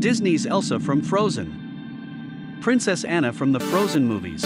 Disney's Elsa from Frozen. Princess Anna from the Frozen movies.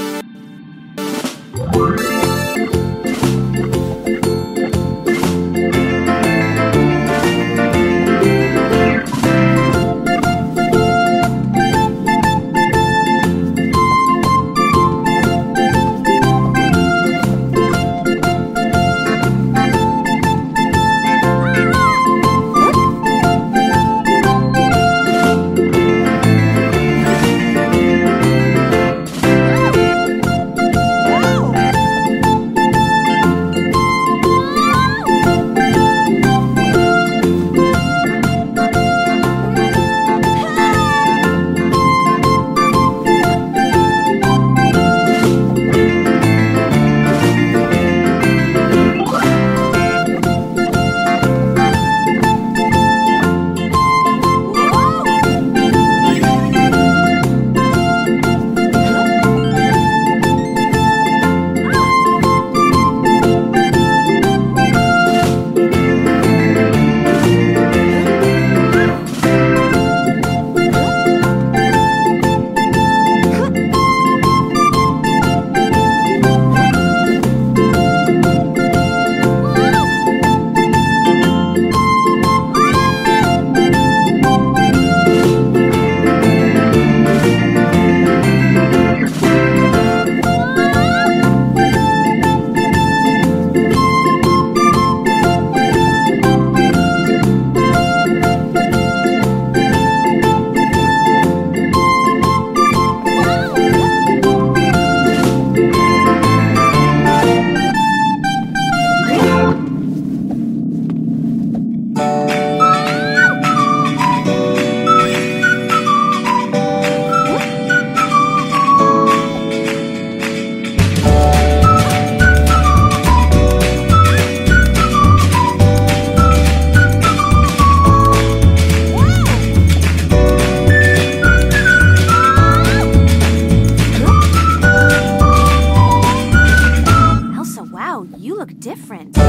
Different.